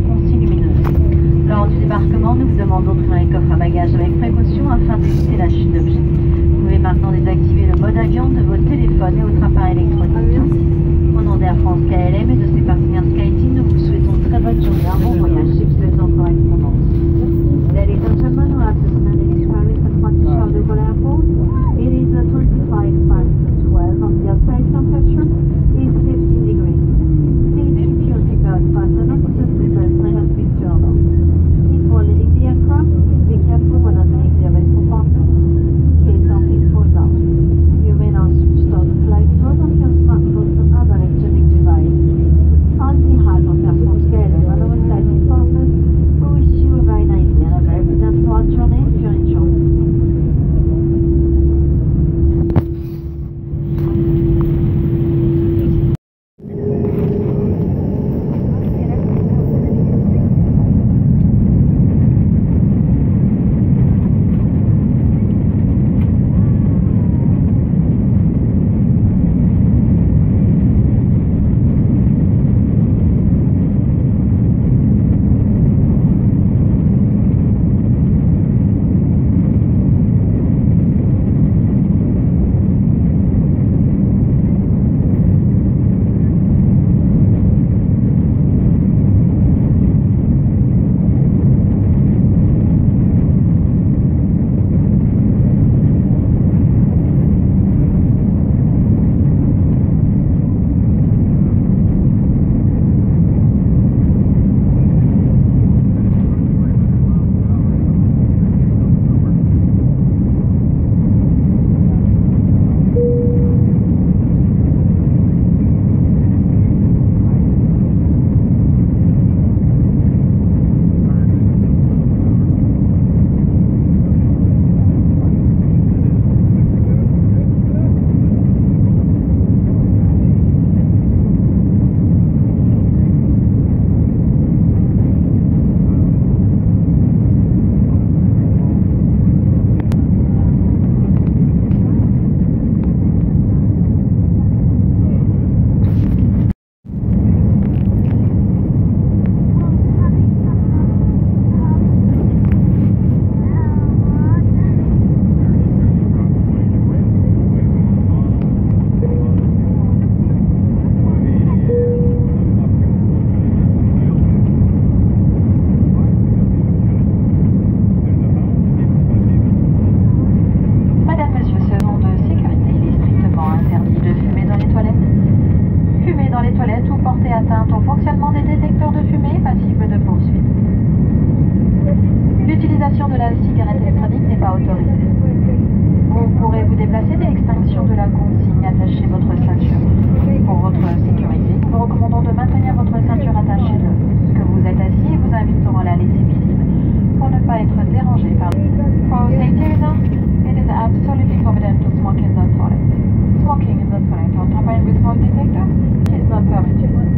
la. Lors du débarquement, nous vous demandons d'ouvrir les coffres à bagages avec précaution afin d'éviter la chute d'objets. Vous pouvez maintenant désactiver le mode avion de votre téléphone et votre appareil électronique. Ah, Au nom d'Air France KLM et de ses partenaires SkyTeam, nous vous souhaitons très bonne journée, un bon voyage. l'extinction de la cigarette électronique n'est pas autorisée. Vous pourrez vous déplacer dès l'extinction de la consigne. Attachez votre ceinture. Pour votre sécurité, nous vous recommandons de maintenir votre ceinture attachée lorsque vous êtes assis et vous invitons à la laisser visible pour ne pas être dérangé par les... For safety reasons, it is absolutely forbidden to smoke in the. Smoking in the toilet or tampering with smoke detectors is not.